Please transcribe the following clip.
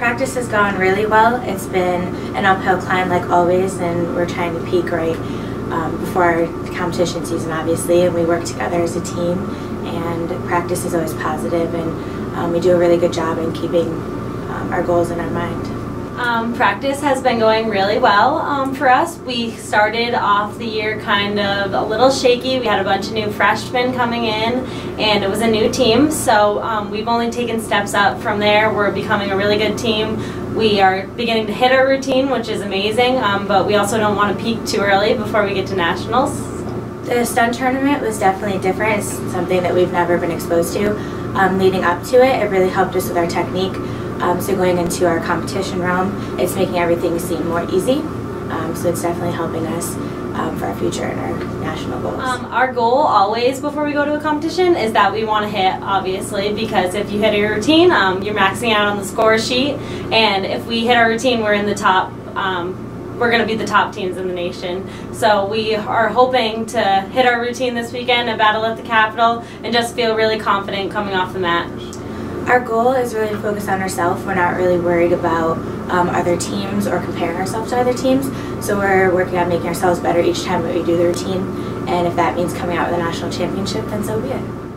Practice has gone really well. It's been an uphill climb like always, and we're trying to peak right um, before our competition season, obviously. And we work together as a team, and practice is always positive, and um, we do a really good job in keeping um, our goals in our mind. Um, practice has been going really well um, for us. We started off the year kind of a little shaky. We had a bunch of new freshmen coming in, and it was a new team. So um, we've only taken steps up from there. We're becoming a really good team. We are beginning to hit our routine, which is amazing. Um, but we also don't want to peak too early before we get to nationals. The stunt tournament was definitely different. It's something that we've never been exposed to. Um, leading up to it, it really helped us with our technique. Um, so going into our competition realm, it's making everything seem more easy. Um, so it's definitely helping us um, for our future and our national goals. Um, our goal always before we go to a competition is that we want to hit, obviously, because if you hit your routine, um, you're maxing out on the score sheet. And if we hit our routine, we're in the top um, we're going to be the top teams in the nation. So we are hoping to hit our routine this weekend and battle at the Capitol and just feel really confident coming off the mat. Our goal is really to focus on ourselves. We're not really worried about um, other teams or comparing ourselves to other teams. So we're working on making ourselves better each time that we do the routine. And if that means coming out with a national championship, then so be it.